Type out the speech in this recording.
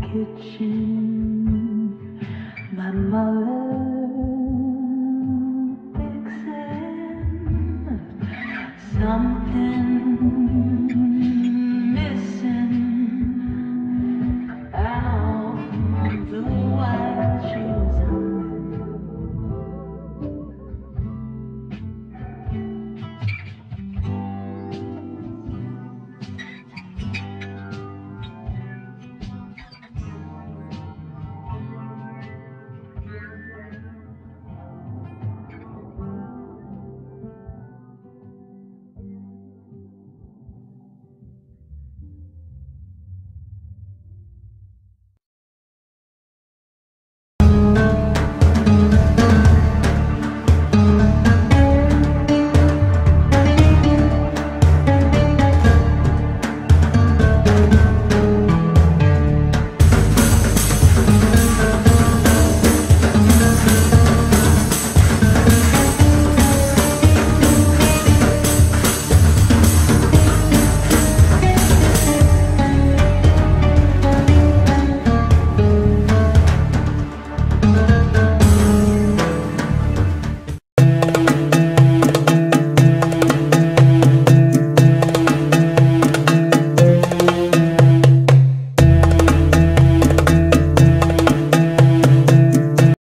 kitchen. My mother fixing something